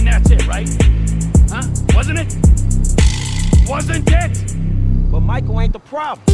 mean, that's it, right? Huh? Wasn't it? Wasn't it? But Michael ain't the problem.